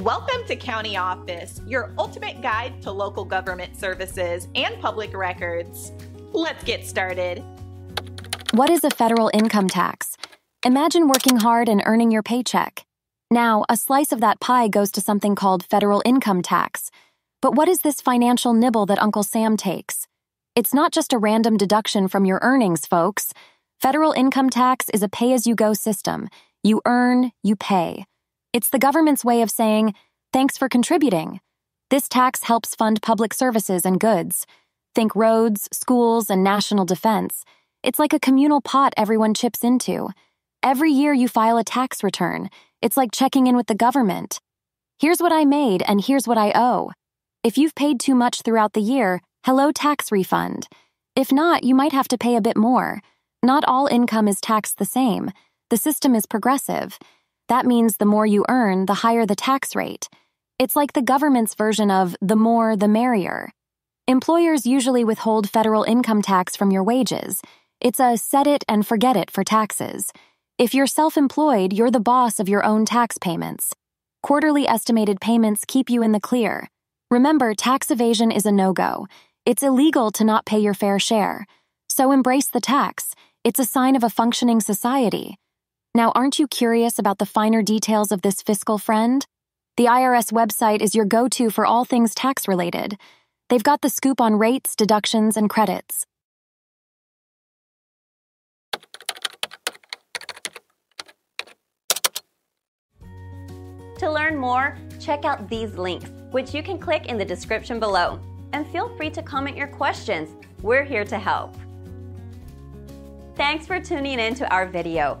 Welcome to County Office, your ultimate guide to local government services and public records. Let's get started. What is a federal income tax? Imagine working hard and earning your paycheck. Now, a slice of that pie goes to something called federal income tax. But what is this financial nibble that Uncle Sam takes? It's not just a random deduction from your earnings, folks. Federal income tax is a pay as you go system. You earn, you pay. It's the government's way of saying, thanks for contributing. This tax helps fund public services and goods. Think roads, schools, and national defense. It's like a communal pot everyone chips into. Every year you file a tax return. It's like checking in with the government. Here's what I made, and here's what I owe. If you've paid too much throughout the year, hello tax refund. If not, you might have to pay a bit more. Not all income is taxed the same. The system is progressive. That means the more you earn, the higher the tax rate. It's like the government's version of the more, the merrier. Employers usually withhold federal income tax from your wages. It's a set it and forget it for taxes. If you're self employed, you're the boss of your own tax payments. Quarterly estimated payments keep you in the clear. Remember, tax evasion is a no go. It's illegal to not pay your fair share. So embrace the tax. It's a sign of a functioning society. Now, aren't you curious about the finer details of this fiscal friend? The IRS website is your go to for all things tax related. They've got the scoop on rates, deductions, and credits. To learn more, check out these links, which you can click in the description below. And feel free to comment your questions. We're here to help. Thanks for tuning in to our video